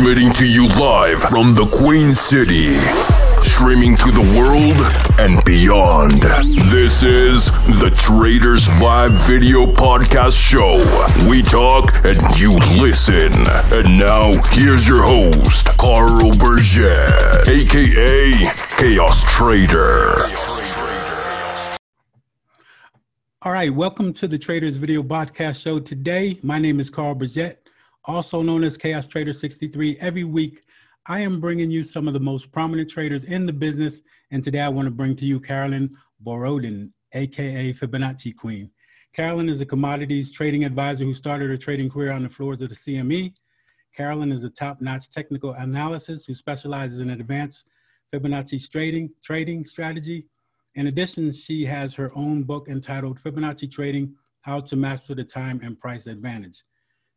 Transmitting to you live from the Queen City. Streaming to the world and beyond. This is the Traders Vibe Video Podcast Show. We talk and you listen. And now, here's your host, Carl Burgett, aka Chaos Trader. All right, welcome to the Traders Video Podcast Show. Today, my name is Carl Burgett, also known as Chaos Trader 63. Every week, I am bringing you some of the most prominent traders in the business. And today, I want to bring to you Carolyn Boroden, aka Fibonacci Queen. Carolyn is a commodities trading advisor who started her trading career on the floors of the CME. Carolyn is a top-notch technical analyst who specializes in advanced Fibonacci trading, trading strategy in addition, she has her own book entitled Fibonacci Trading How to Master the Time and Price Advantage.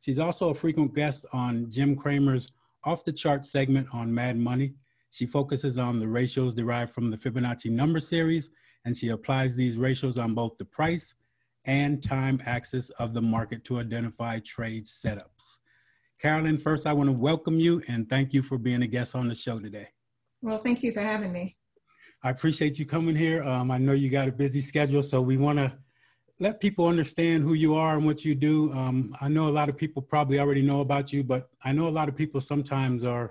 She's also a frequent guest on Jim Cramer's Off the Chart segment on Mad Money. She focuses on the ratios derived from the Fibonacci number series, and she applies these ratios on both the price and time axis of the market to identify trade setups. Carolyn, first, I want to welcome you and thank you for being a guest on the show today. Well, thank you for having me. I appreciate you coming here. Um, I know you got a busy schedule, so we want to let people understand who you are and what you do. Um, I know a lot of people probably already know about you, but I know a lot of people sometimes are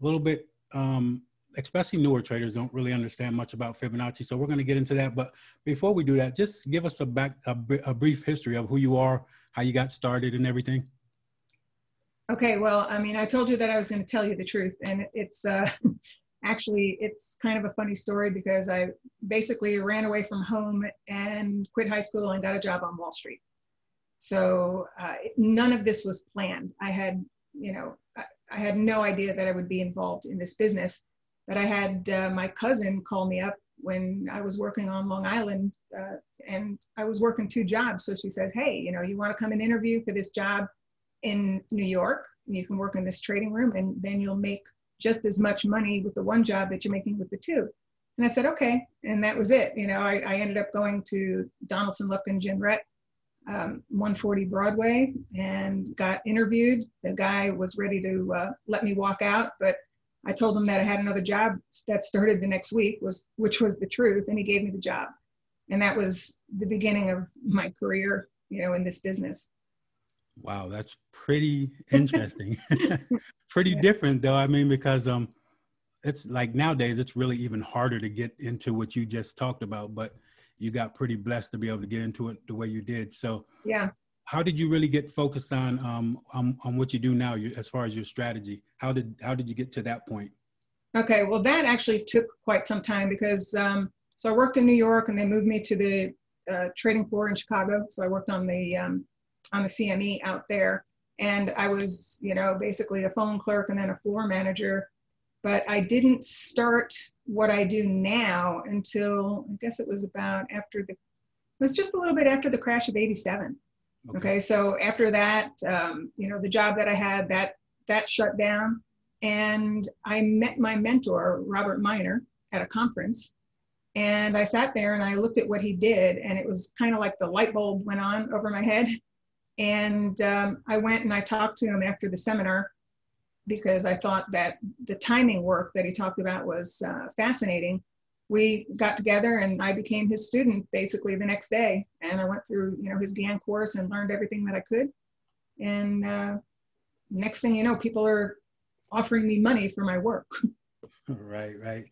a little bit, um, especially newer traders, don't really understand much about Fibonacci. So we're going to get into that. But before we do that, just give us a back a, a brief history of who you are, how you got started, and everything. Okay, well, I mean, I told you that I was going to tell you the truth, and it's uh, actually it's kind of a funny story because I basically ran away from home and quit high school and got a job on Wall Street. So uh, none of this was planned. I had, you know, I, I, had no idea that I would be involved in this business. But I had uh, my cousin call me up when I was working on Long Island, uh, and I was working two jobs. So she says, "Hey, you know, you want to come and interview for this job in New York? You can work in this trading room, and then you'll make just as much money with the one job that you're making with the two. And I said, okay. And that was it. You know, I, I ended up going to Donaldson Lufkin Jenrette, um, 140 Broadway, and got interviewed. The guy was ready to uh, let me walk out, but I told him that I had another job that started the next week, was which was the truth, and he gave me the job. And that was the beginning of my career, you know, in this business. Wow, that's pretty interesting. pretty yeah. different though. I mean, because um, it's like nowadays it's really even harder to get into what you just talked about. But you got pretty blessed to be able to get into it the way you did. So yeah. How did you really get focused on um on, on what you do now, you, as far as your strategy? How did how did you get to that point? Okay, well, that actually took quite some time because um, so I worked in New York, and they moved me to the uh, trading floor in Chicago. So I worked on the um, on the CME out there. And I was, you know, basically a phone clerk and then a floor manager. But I didn't start what I do now until I guess it was about after the, it was just a little bit after the crash of 87. Okay. okay so after that, um, you know, the job that I had, that, that shut down. And I met my mentor, Robert Miner, at a conference. And I sat there and I looked at what he did, and it was kind of like the light bulb went on over my head. And um, I went and I talked to him after the seminar because I thought that the timing work that he talked about was uh, fascinating. We got together and I became his student basically the next day. And I went through, you know, his Gann course and learned everything that I could. And uh, next thing you know, people are offering me money for my work. right, right.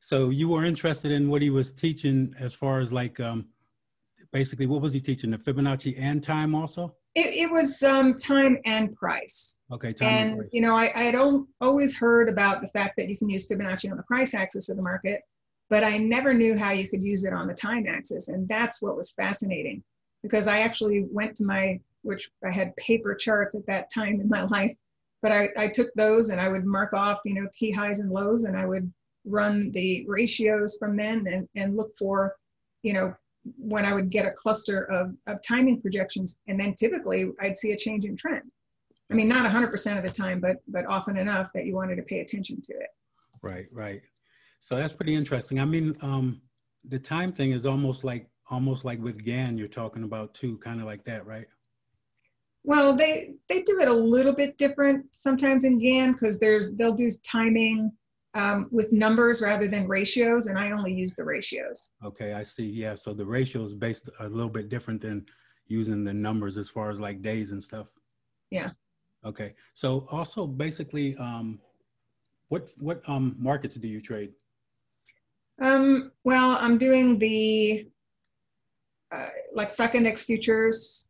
So you were interested in what he was teaching as far as like um, basically what was he teaching? The Fibonacci and time also? It, it was um, time and price. Okay, time and, and price. you know, I, I had always heard about the fact that you can use Fibonacci on the price axis of the market, but I never knew how you could use it on the time axis, and that's what was fascinating, because I actually went to my, which I had paper charts at that time in my life, but I, I took those and I would mark off, you know, key highs and lows, and I would run the ratios from then and, and look for, you know, when I would get a cluster of, of timing projections, and then typically I'd see a change in trend. I mean, not 100% of the time, but but often enough that you wanted to pay attention to it. Right, right. So that's pretty interesting. I mean, um, the time thing is almost like almost like with Gann you're talking about too, kind of like that, right? Well, they they do it a little bit different sometimes in Gann because there's they'll do timing um, with numbers rather than ratios, and I only use the ratios. Okay, I see. Yeah, so the ratio is based a little bit different than using the numbers as far as like days and stuff. Yeah. Okay, so also basically, um, what what um, markets do you trade? Um, well, I'm doing the uh, like stock index futures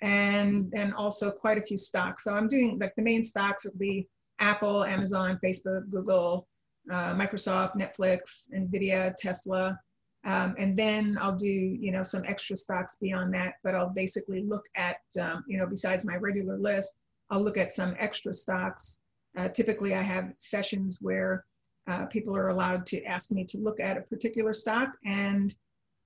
and and also quite a few stocks. So I'm doing like the main stocks would be Apple, Amazon, Facebook, Google, uh, Microsoft, Netflix, Nvidia, Tesla, um, and then I'll do you know some extra stocks beyond that. But I'll basically look at um, you know besides my regular list, I'll look at some extra stocks. Uh, typically, I have sessions where uh, people are allowed to ask me to look at a particular stock and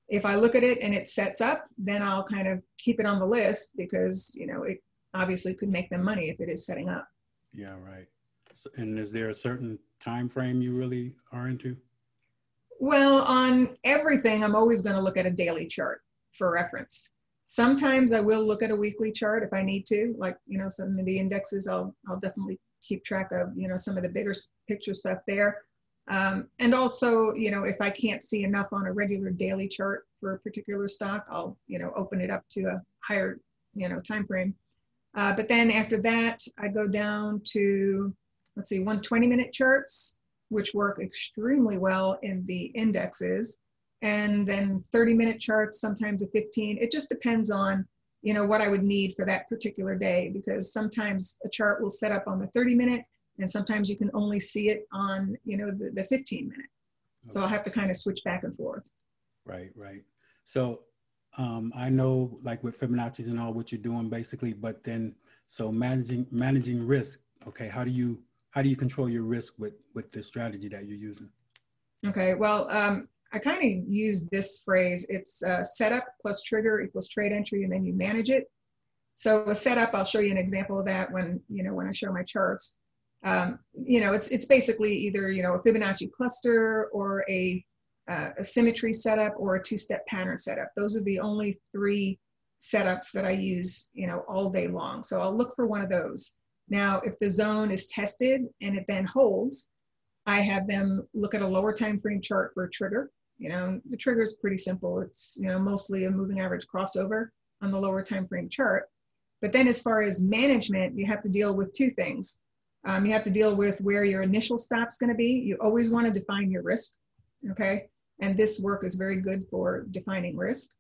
if I look at it and it sets up, then I'll kind of keep it on the list because you know it obviously could make them money if it is setting up. Yeah, right. So, and is there a certain time frame you really are into? Well, on everything, I'm always going to look at a daily chart for reference. Sometimes I will look at a weekly chart if I need to, like you know some of the indexes. I'll I'll definitely keep track of you know some of the bigger picture stuff there. Um, and also, you know, if I can't see enough on a regular daily chart for a particular stock, I'll, you know, open it up to a higher, you know, time frame. Uh, but then after that, I go down to, let's see, 120 minute charts, which work extremely well in the indexes. And then 30 minute charts, sometimes a 15. It just depends on, you know, what I would need for that particular day, because sometimes a chart will set up on the 30 minute and sometimes you can only see it on you know the, the 15 minute so i'll have to kind of switch back and forth right right so um, i know like with fibonacci's and all what you're doing basically but then so managing managing risk okay how do you how do you control your risk with with the strategy that you're using okay well um, i kind of use this phrase it's uh, setup plus trigger equals trade entry and then you manage it so a setup i'll show you an example of that when you know when i show my charts um, you know, it's, it's basically either, you know, a Fibonacci cluster or a, uh, a symmetry setup or a two-step pattern setup. Those are the only three setups that I use, you know, all day long. So I'll look for one of those. Now, if the zone is tested and it then holds, I have them look at a lower time frame chart for a trigger. You know, the trigger is pretty simple. It's, you know, mostly a moving average crossover on the lower time frame chart. But then as far as management, you have to deal with two things. Um, you have to deal with where your initial stop's going to be. You always want to define your risk, okay? And this work is very good for defining risk.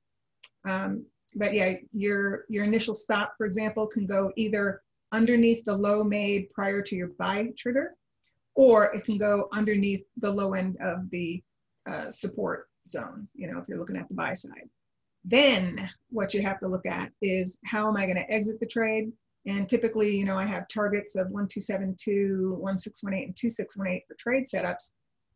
Um, but yeah, your your initial stop, for example, can go either underneath the low made prior to your buy trigger, or it can go underneath the low end of the uh, support zone. You know, if you're looking at the buy side. Then what you have to look at is how am I going to exit the trade? And typically, you know, I have targets of 1272, 1618, and 2618 for trade setups.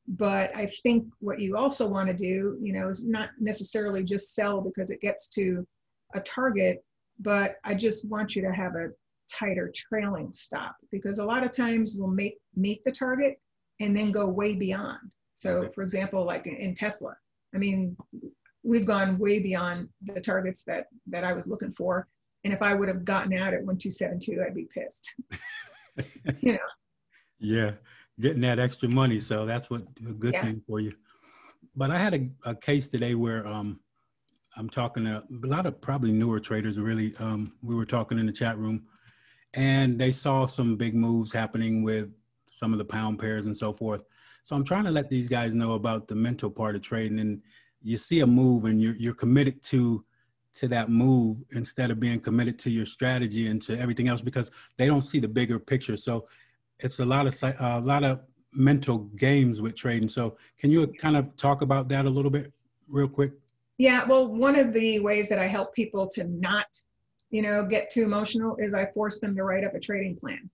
But I think what you also want to do, you know, is not necessarily just sell because it gets to a target, but I just want you to have a tighter trailing stop because a lot of times we'll make meet the target and then go way beyond. So, okay. for example, like in Tesla, I mean, we've gone way beyond the targets that that I was looking for, and if I would have gotten out at 1272, I'd be pissed. you know. Yeah, getting that extra money. So that's what a good yeah. thing for you. But I had a, a case today where um, I'm talking to a lot of probably newer traders. Really, um, we were talking in the chat room, and they saw some big moves happening with some of the pound pairs and so forth. So I'm trying to let these guys know about the mental part of trading. And you see a move, and you're you're committed to to that move instead of being committed to your strategy and to everything else because they don't see the bigger picture. So it's a lot of a lot of mental games with trading. So can you kind of talk about that a little bit, real quick? Yeah. Well, one of the ways that I help people to not, you know, get too emotional is I force them to write up a trading plan.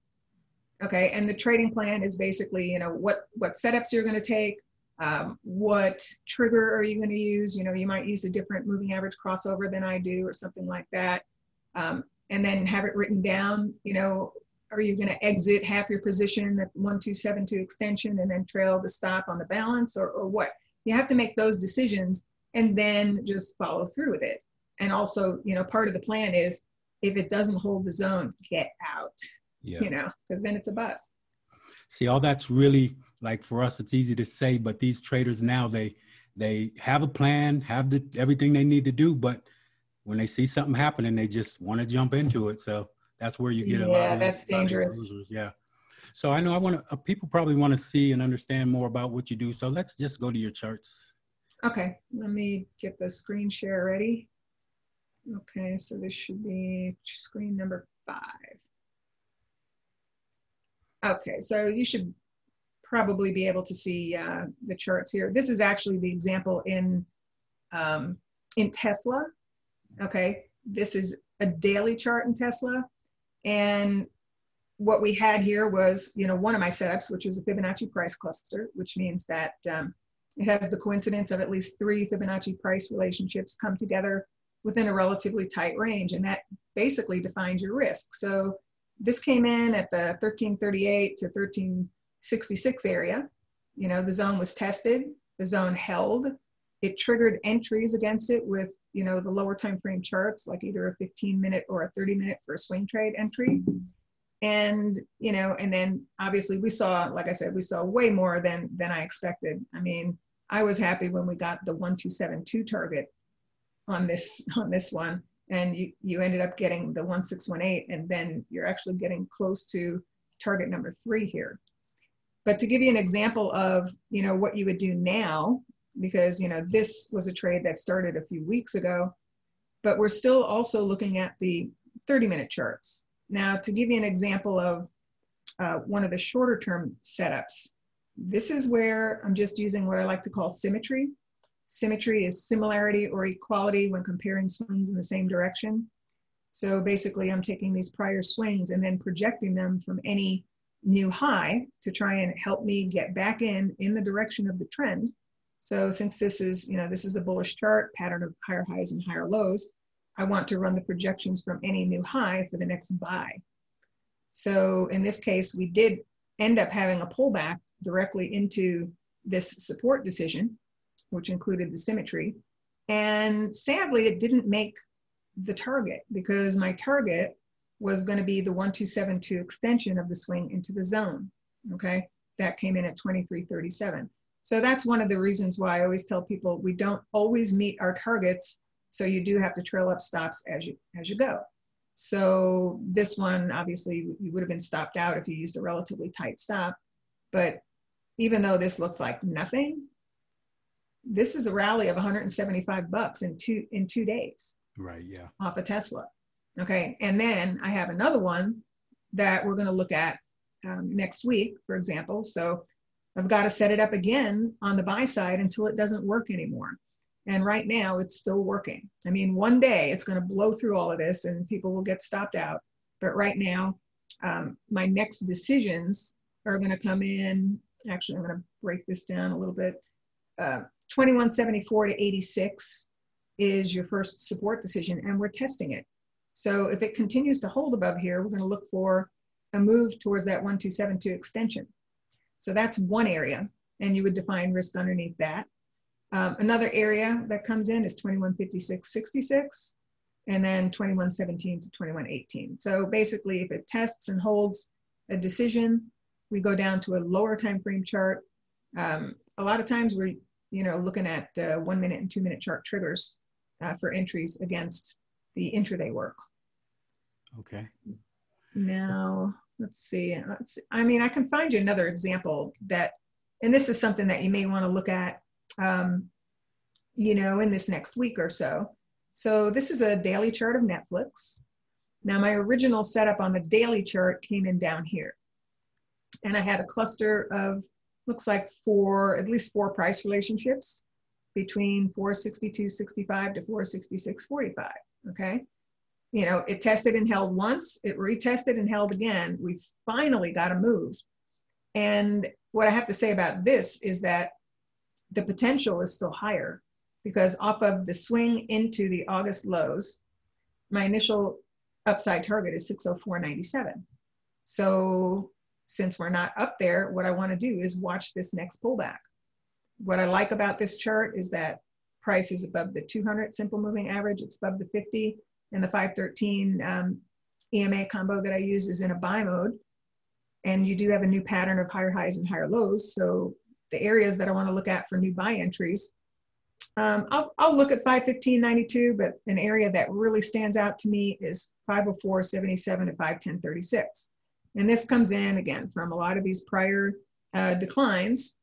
Okay, and the trading plan is basically, you know, what what setups you're going to take, um, what trigger are you going to use? You know, you might use a different moving average crossover than I do or something like that. Um, and then have it written down, you know, are you going to exit half your position at 1272 extension and then trail the stop on the balance or, or what? You have to make those decisions and then just follow through with it. And also, you know, part of the plan is if it doesn't hold the zone, get out. Yeah. You know, because then it's a bust. See, all that's really like for us, it's easy to say, but these traders now they they have a plan, have the everything they need to do, but when they see something happening, they just want to jump into it. So that's where you get yeah, a lot. Of, that's dangerous. Losers. Yeah. So I know I want to. Uh, people probably want to see and understand more about what you do. So let's just go to your charts. Okay, let me get the screen share ready. Okay, so this should be screen number five. Okay, so you should probably be able to see uh, the charts here. This is actually the example in, um, in Tesla. Okay, this is a daily chart in Tesla. And what we had here was, you know, one of my setups, which was a Fibonacci price cluster, which means that um, it has the coincidence of at least three Fibonacci price relationships come together within a relatively tight range. And that basically defines your risk. So this came in at the 1338 to 1366 area. You know, the zone was tested, the zone held. It triggered entries against it with, you know, the lower time frame charts, like either a 15 minute or a 30 minute for a swing trade entry. And, you know, and then obviously we saw, like I said, we saw way more than than I expected. I mean, I was happy when we got the 1272 target on this on this one. And you, you ended up getting the 1618 and then you're actually getting close to target number three here. But to give you an example of you know what you would do now because you know this was a trade that started a few weeks ago but we're still also looking at the 30 minute charts. Now to give you an example of uh, one of the shorter term setups this is where i'm just using what i like to call symmetry Symmetry is similarity or equality when comparing swings in the same direction. So basically I'm taking these prior swings and then projecting them from any new high to try and help me get back in in the direction of the trend. So since this is, you know, this is a bullish chart, pattern of higher highs and higher lows, I want to run the projections from any new high for the next buy. So in this case, we did end up having a pullback directly into this support decision which included the symmetry. And sadly, it didn't make the target because my target was going to be the 1272 extension of the swing into the zone. Okay, that came in at 2337. So that's one of the reasons why I always tell people we don't always meet our targets. So you do have to trail up stops as you as you go. So this one, obviously, you would have been stopped out if you used a relatively tight stop. But even though this looks like nothing, this is a rally of 175 bucks in two in two days. Right. Yeah. Off a of Tesla. Okay. And then I have another one that we're going to look at um, next week, for example. So I've got to set it up again on the buy side until it doesn't work anymore. And right now it's still working. I mean, one day it's going to blow through all of this and people will get stopped out. But right now, um, my next decisions are going to come in. Actually, I'm going to break this down a little bit. Uh, 2174 to 86 is your first support decision, and we're testing it. So if it continues to hold above here, we're going to look for a move towards that 1272 extension. So that's one area, and you would define risk underneath that. Um, another area that comes in is 2156.66 and then 2117 to 2118. So basically, if it tests and holds a decision, we go down to a lower time frame chart. Um, a lot of times we're you know, looking at uh, one minute and two minute chart triggers uh, for entries against the intraday work. Okay. Now, let's see. Let's, I mean, I can find you another example that, and this is something that you may want to look at, um, you know, in this next week or so. So this is a daily chart of Netflix. Now, my original setup on the daily chart came in down here. And I had a cluster of looks like for at least four price relationships between 462.65 to 466.45. Okay. You know, it tested and held once, it retested and held again. We finally got a move. And what I have to say about this is that the potential is still higher because off of the swing into the August lows, my initial upside target is 604.97. So since we're not up there, what I want to do is watch this next pullback. What I like about this chart is that price is above the 200 simple moving average, it's above the 50, and the 513 um, EMA combo that I use is in a buy mode. And you do have a new pattern of higher highs and higher lows. So the areas that I want to look at for new buy entries, um, I'll, I'll look at 515.92, but an area that really stands out to me is 504.77 to 510.36. And this comes in again from a lot of these prior uh, declines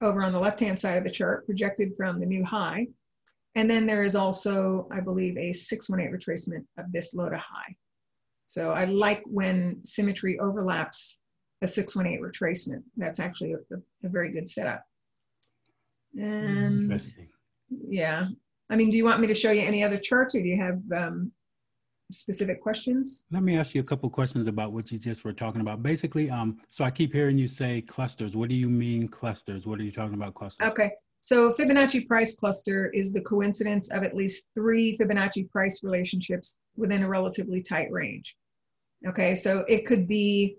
over on the left-hand side of the chart projected from the new high. And then there is also, I believe, a 618 retracement of this low to high. So I like when symmetry overlaps a 618 retracement. That's actually a, a very good setup. And yeah, I mean, do you want me to show you any other charts or do you have um, specific questions? Let me ask you a couple questions about what you just were talking about. Basically, um, so I keep hearing you say clusters. What do you mean clusters? What are you talking about clusters? Okay, so Fibonacci price cluster is the coincidence of at least three Fibonacci price relationships within a relatively tight range. Okay, so it could be,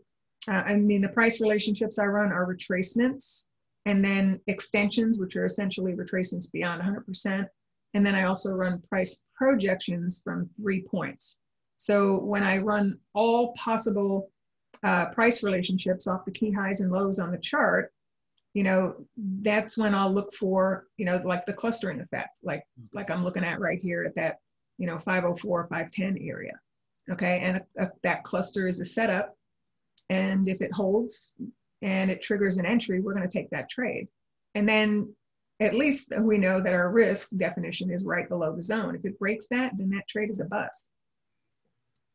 uh, I mean, the price relationships I run are retracements and then extensions, which are essentially retracements beyond 100%. And then I also run price projections from three points. So when I run all possible uh, price relationships off the key highs and lows on the chart, you know, that's when I'll look for, you know, like the clustering effect, like like I'm looking at right here at that, you know, 504, 510 area. Okay, and a, a, that cluster is a setup, and if it holds and it triggers an entry, we're going to take that trade, and then at least we know that our risk definition is right below the zone. If it breaks that, then that trade is a bust.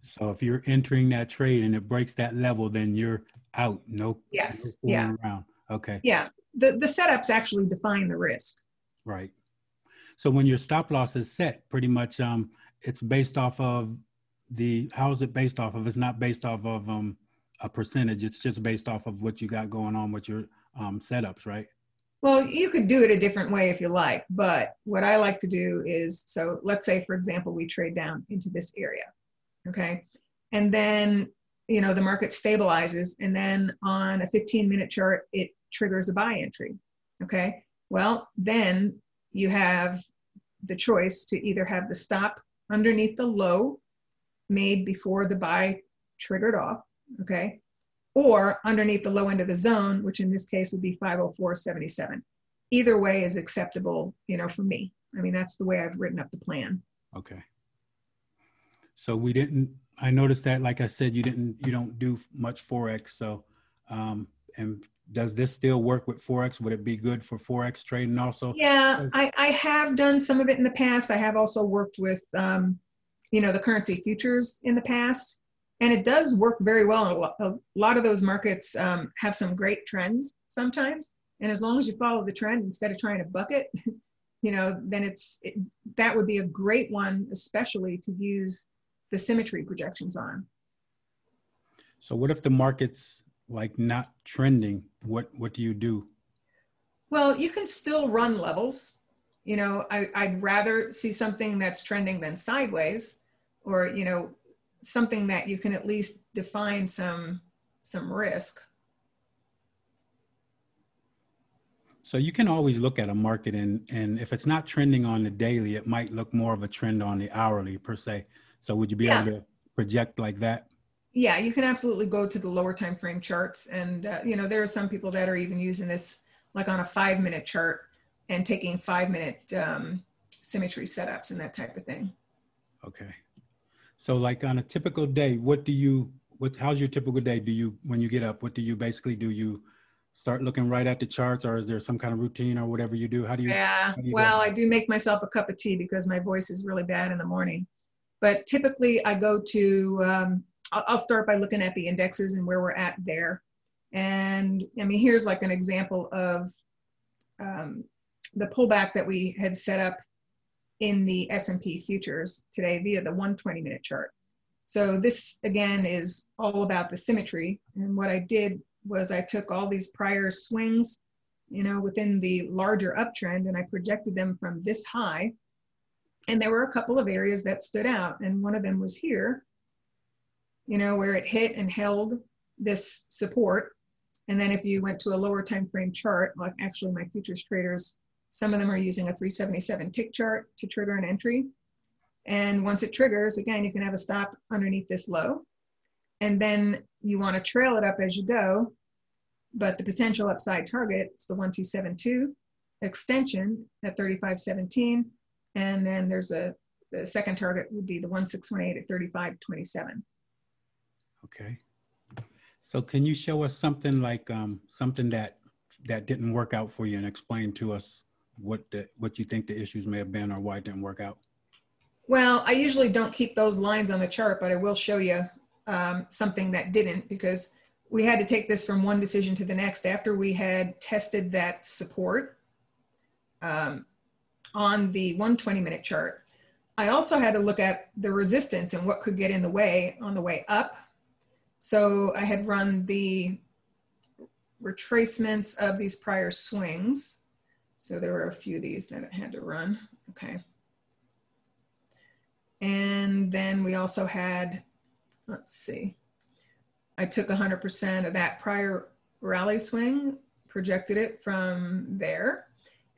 So if you're entering that trade and it breaks that level, then you're out. No. Yes. No yeah. Around. Okay. Yeah. The the setups actually define the risk. Right. So when your stop loss is set, pretty much um, it's based off of the how is it based off of? It's not based off of um a percentage. It's just based off of what you got going on with your um setups, right? Well, you could do it a different way if you like, but what I like to do is so let's say, for example, we trade down into this area okay. And then you know the market stabilizes and then on a 15 minute chart it triggers a buy entry. Okay. Well then you have the choice to either have the stop underneath the low made before the buy triggered off okay or underneath the low end of the zone which in this case would be 504.77 either way is acceptable you know for me. I mean that's the way i've written up the plan. Okay so we didn't. I noticed that, like I said, you didn't. You don't do much forex. So, um, and does this still work with forex? Would it be good for forex trading also? Yeah, I, I have done some of it in the past. I have also worked with, um, you know, the currency futures in the past, and it does work very well. A lot of those markets um, have some great trends sometimes, and as long as you follow the trend instead of trying to buck it, you know, then it's it, that would be a great one, especially to use the symmetry projections on. So what if the market's like not trending? What what do you do? Well, you can still run levels. You know, I, I'd rather see something that's trending than sideways, or you know, something that you can at least define some some risk. So you can always look at a market and and if it's not trending on the daily, it might look more of a trend on the hourly per se. So would you be yeah. able to project like that? Yeah, you can absolutely go to the lower time frame charts, and uh, you know there are some people that are even using this like on a five minute chart and taking five minute um, symmetry setups and that type of thing. Okay, so like on a typical day, what do you? What? How's your typical day? Do you when you get up? What do you basically do? You start looking right at the charts or is there some kind of routine or whatever you do how do you yeah do you well i do make myself a cup of tea because my voice is really bad in the morning but typically I go to, um, I'll start by looking at the indexes and where we're at there. And I mean, here's like an example of um, the pullback that we had set up in the S&P futures today via the 120 minute chart. So this again is all about the symmetry. And what I did was I took all these prior swings, you know, within the larger uptrend and I projected them from this high and there were a couple of areas that stood out. And one of them was here, you know, where it hit and held this support. And then if you went to a lower time frame chart, like actually my futures traders, some of them are using a 377 tick chart to trigger an entry. And once it triggers, again, you can have a stop underneath this low. And then you want to trail it up as you go. But the potential upside target is the 1272 extension at 3517. And then there's a the second target would be the 1618 at 3527. Okay. So can you show us something like um, something that that didn't work out for you and explain to us what the, what you think the issues may have been or why it didn't work out? Well, I usually don't keep those lines on the chart, but I will show you um, something that didn't because we had to take this from one decision to the next after we had tested that support um, on the 120 minute chart. I also had to look at the resistance and what could get in the way on the way up. So I had run the retracements of these prior swings. So there were a few of these that I had to run. Okay. And then we also had, let's see, I took 100% of that prior rally swing, projected it from there.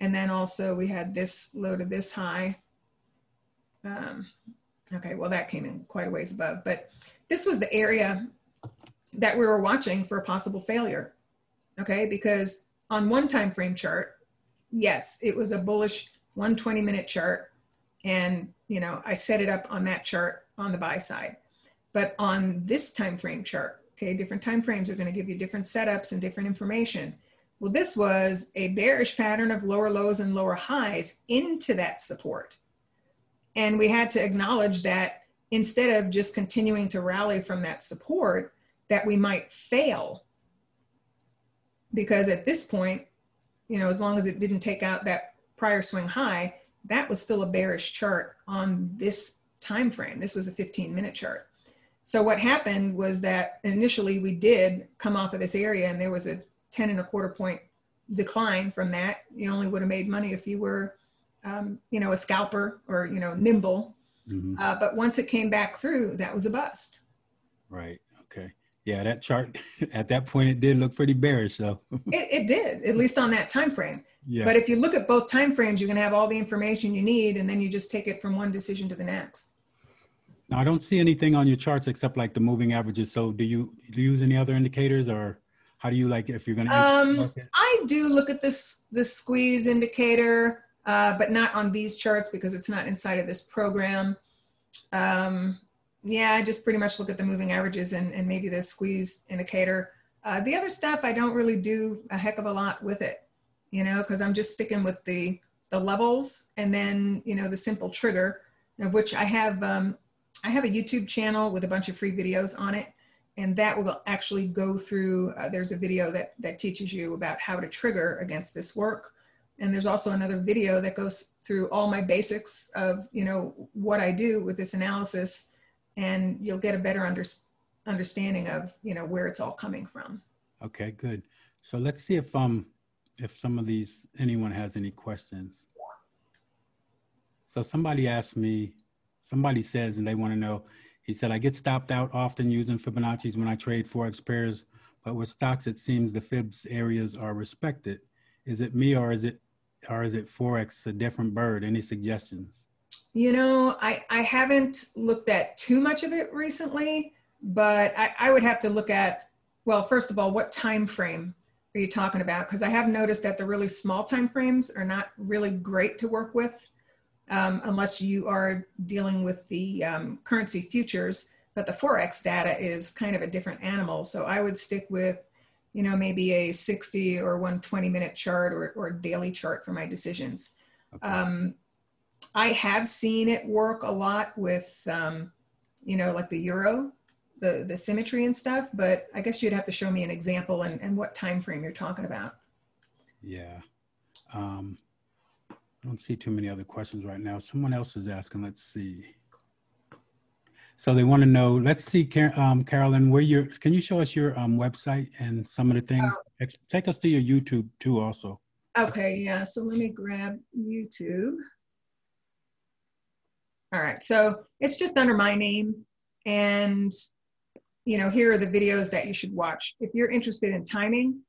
And then also we had this low to this high. Um, okay, well that came in quite a ways above, but this was the area that we were watching for a possible failure. Okay, because on one time frame chart, yes, it was a bullish 120 minute chart and you know i set it up on that chart on the buy side but on this time frame chart okay different time frames are going to give you different setups and different information well this was a bearish pattern of lower lows and lower highs into that support and we had to acknowledge that instead of just continuing to rally from that support that we might fail because at this point you know as long as it didn't take out that prior swing high that was still a bearish chart on this time frame. This was a 15 minute chart. So what happened was that initially we did come off of this area and there was a 10 and a quarter point decline from that. You only would have made money if you were, um, you know, a scalper or, you know, nimble. Mm-hmm. Uh, but once it came back through, that was a bust. Right. Okay. Yeah, that chart at that point it did look pretty bearish. So it, it did, at least on that time frame. Yeah. But if you look at both time frames, you're going to have all the information you need, and then you just take it from one decision to the next. Now, I don't see anything on your charts except like the moving averages. So, do you do you use any other indicators, or how do you like if you're going to? Um, I do look at this the squeeze indicator, uh, but not on these charts because it's not inside of this program. Um, yeah, I just pretty much look at the moving averages and, and maybe the squeeze indicator. Uh, the other stuff, I don't really do a heck of a lot with it you know, because I'm just sticking with the, the levels and then, you know, the simple trigger of which I have, um, I have a YouTube channel with a bunch of free videos on it. And that will actually go through, uh, there's a video that, that teaches you about how to trigger against this work. And there's also another video that goes through all my basics of, you know, what I do with this analysis. And you'll get a better under, understanding of, you know, where it's all coming from. Okay, good. So let's see if um, if some of these, anyone has any questions. So somebody asked me, somebody says, and they want to know, he said, I get stopped out often using Fibonacci's when I trade Forex pairs, but with stocks, it seems the Fibs areas are respected. Is it me or is it, or is it Forex a different bird? Any suggestions? You know, I, I haven't looked at too much of it recently, but I, I would have to look at, well, first of all, what time frame are you talking about? Because I have noticed that the really small time frames are not really great to work with um, unless you are dealing with the um, currency futures. But the Forex data is kind of a different animal. So I would stick with, you know, maybe a 60 or 120 minute chart or, or daily chart for my decisions. Okay. Um, I have seen it work a lot with, um, you know, like the euro the the symmetry and stuff but i guess you'd have to show me an example and, and what time frame you're talking about yeah um, i don't see too many other questions right now someone else is asking let's see so they want to know let's see Car- um, carolyn where you can you show us your um, website and some of the things oh. take us to your youtube too also okay yeah so let me grab youtube all right so it's just under my name and you know, here are the videos that you should watch. If you're interested in timing,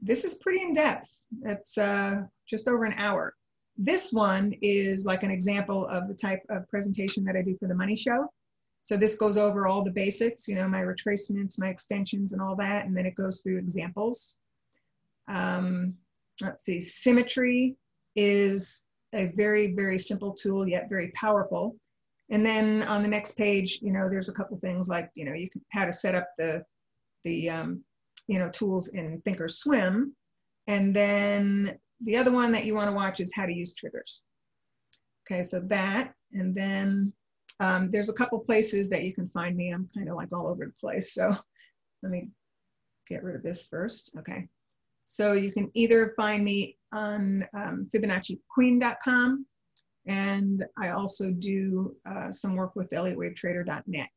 this is pretty in depth. It's uh, just over an hour. This one is like an example of the type of presentation that I do for the money show. So this goes over all the basics, you know, my retracements, my extensions and all that, and then it goes through examples. Um, let's see, symmetry is a very, very simple tool, yet very powerful. And then on the next page, you know, there's a couple things like, you know, you can how to set up the, the um, you know, tools in Thinkorswim. And then the other one that you want to watch is how to use triggers. Okay, so that, and then um, there's a couple places that you can find me. I'm kind of like all over the place. So let me get rid of this first. Okay. So you can either find me on um, FibonacciQueen.com and I also do uh, some work with ElliottWaveTrader.net.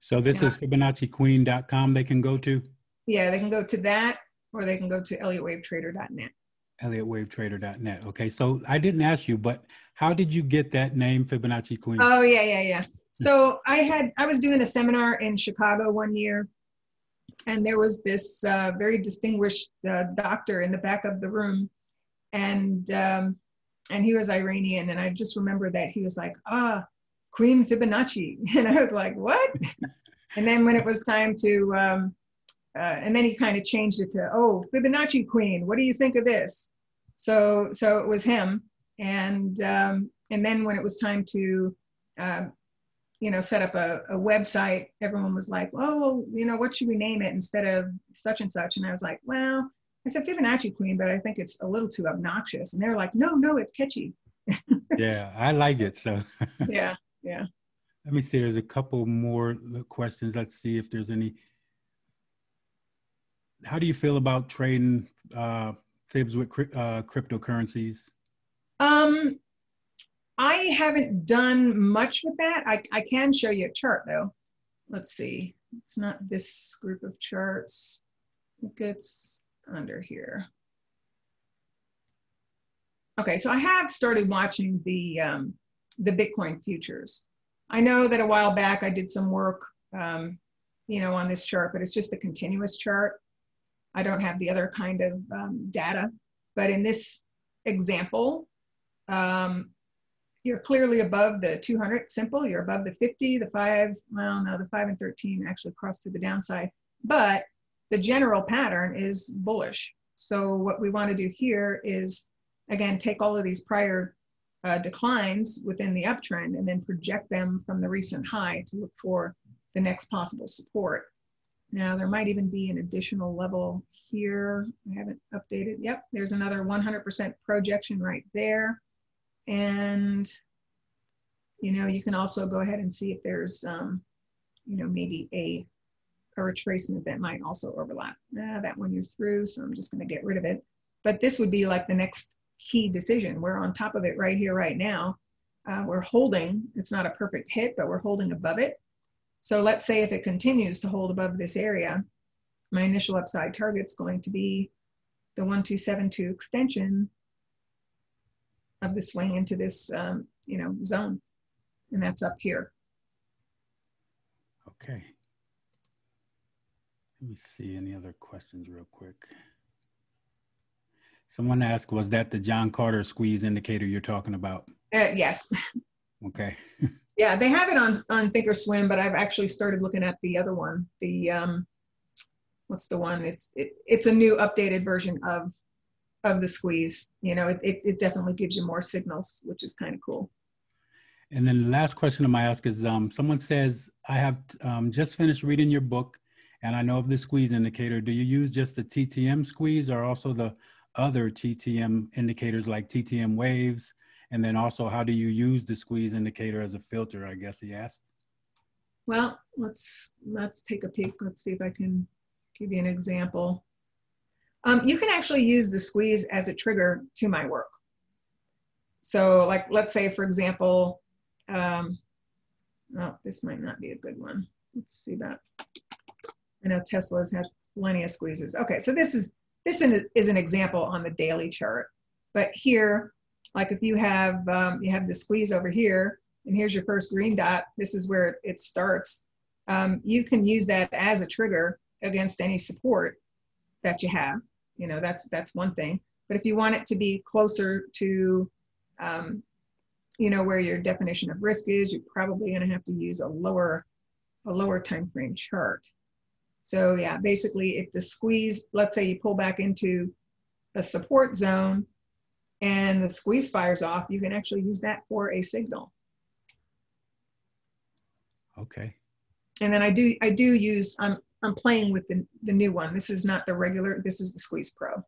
So this is FibonacciQueen.com they can go to? Yeah, they can go to that or they can go to ElliottWaveTrader.net. ElliottWaveTrader.net. Okay, so I didn't ask you, but how did you get that name, Fibonacci Queen? Oh yeah, yeah, yeah. So I had I was doing a seminar in Chicago one year, and there was this uh, very distinguished uh, doctor in the back of the room, and um, and he was Iranian, and I just remember that he was like, ah, Queen Fibonacci, and I was like, what? and then when it was time to um, uh, and then he kind of changed it to, oh, Fibonacci Queen, what do you think of this? So, so it was him. And, um, and then when it was time to, uh, you know, set up a, a website, everyone was like, oh, you know, what should we name it instead of such and such? And I was like, well, I said Fibonacci Queen, but I think it's a little too obnoxious. And they're like, no, no, it's catchy. yeah, I like it. So yeah, yeah. Let me see. There's a couple more questions. Let's see if there's any how do you feel about trading uh, fibs with uh, cryptocurrencies? Um, I haven't done much with that. I, I can show you a chart though. Let's see. It's not this group of charts. It gets under here. Okay, so I have started watching the um, the Bitcoin futures. I know that a while back I did some work, um, you know, on this chart, but it's just a continuous chart. I don't have the other kind of um, data. But in this example, um, you're clearly above the 200 simple, you're above the 50, the five, well, no, the five and 13 actually crossed to the downside. But the general pattern is bullish. So what we want to do here is, again, take all of these prior uh, declines within the uptrend and then project them from the recent high to look for the next possible support. Now there might even be an additional level here. I haven't updated. Yep, there's another 100% projection right there. And, you know, you can also go ahead and see if there's, um, you know, maybe a, a retracement that might also overlap. Ah, that one you're through, so I'm just gonna get rid of it. But this would be like the next key decision. We're on top of it right here, right now. Uh, we're holding, it's not a perfect hit, but we're holding above it. So let's say if it continues to hold above this area, my initial upside target is going to be the 1272 extension of the swing into this, um, you know, zone. And that's up here. Okay. Let me see any other questions real quick. Someone asked, was that the John Carter squeeze indicator you're talking about? Uh, yes. Okay. Yeah, they have it on on Thinkorswim, but I've actually started looking at the other one. The um, what's the one? It's it, it's a new updated version of of the squeeze. You know, it, it, it definitely gives you more signals, which is kind of cool. And then the last question I might ask is, um, someone says, I have um, just finished reading your book and I know of the squeeze indicator. Do you use just the TTM squeeze or also the other TTM indicators like TTM waves and then also, how do you use the squeeze indicator as a filter? I guess he asked. Well, let's let's take a peek. Let's see if I can give you an example. Um, you can actually use the squeeze as a trigger to my work. So, like, let's say, for example, um, oh, this might not be a good one. Let's see that. I know Tesla's had plenty of squeezes. Okay, so this is this is an example on the daily chart, but here like if you have, um, you have the squeeze over here, and here's your first green dot, this is where it starts. Um, you can use that as a trigger against any support that you have. You know, that's, that's one thing. But if you want it to be closer to um, you know, where your definition of risk is, you're probably going to have to use a lower, a lower time frame chart. So yeah, basically if the squeeze, let's say you pull back into a support zone and the squeeze fires off, you can actually use that for a signal. Okay. And then I do, I do use, I'm, I'm playing with the, the new one. This is not the regular, this is the Squeeze Pro.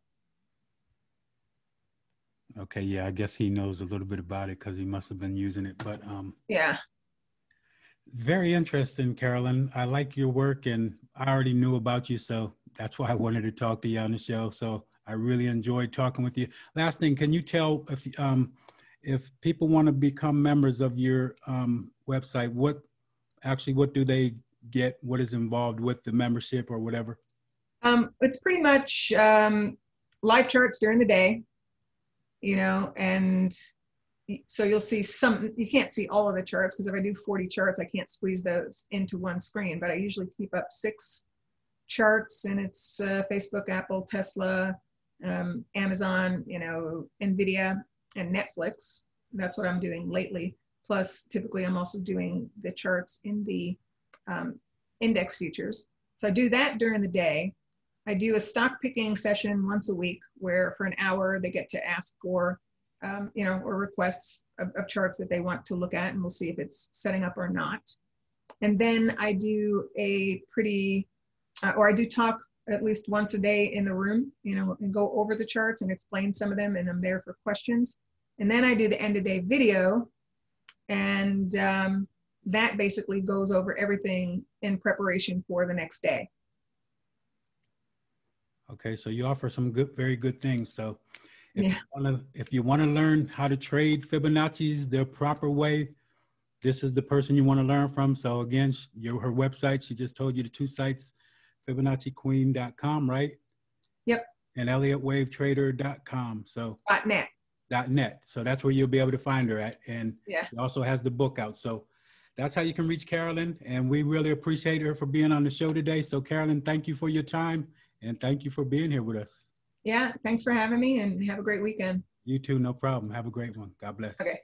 Okay, yeah, I guess he knows a little bit about it because he must have been using it. But um, yeah, very interesting, Carolyn. I like your work, and I already knew about you, so that's why I wanted to talk to you on the show. So I really enjoyed talking with you. Last thing, can you tell if um, if people want to become members of your um, website, what actually what do they get? What is involved with the membership or whatever? Um, it's pretty much um, live charts during the day you know, and so you'll see some, you can't see all of the charts because if I do 40 charts, I can't squeeze those into one screen, but I usually keep up six charts and it's uh, Facebook, Apple, Tesla, um, Amazon, you know, NVIDIA and Netflix. That's what I'm doing lately. Plus, typically I'm also doing the charts in the um, index futures. So I do that during the day. I do a stock picking session once a week where for an hour they get to ask for, um, you know, or requests of, of, charts that they want to look at and we'll see if it's setting up or not. And then I do a pretty, or I do talk at least once a day in the room, you know, and go over the charts and explain some of them and I'm there for questions. And then I do the end of day video and um, that basically goes over everything in preparation for the next day. Okay, so you offer some good, very good things. So if yeah. you want to, if you want to learn how to trade Fibonacci's the proper way, this is the person you want to learn from. So again, your her website. She just told you the two sites, FibonacciQueen.com, right? Yep. And ElliottWaveTrader.com. So dot net. Dot net. So that's where you'll be able to find her at. And yeah. she also has the book out. So that's how you can reach Carolyn. And we really appreciate her for being on the show today. So Carolyn, thank you for your time. And thank you for being here with us. Yeah, thanks for having me and have a great weekend. You too, no problem. Have a great one. God bless. Okay.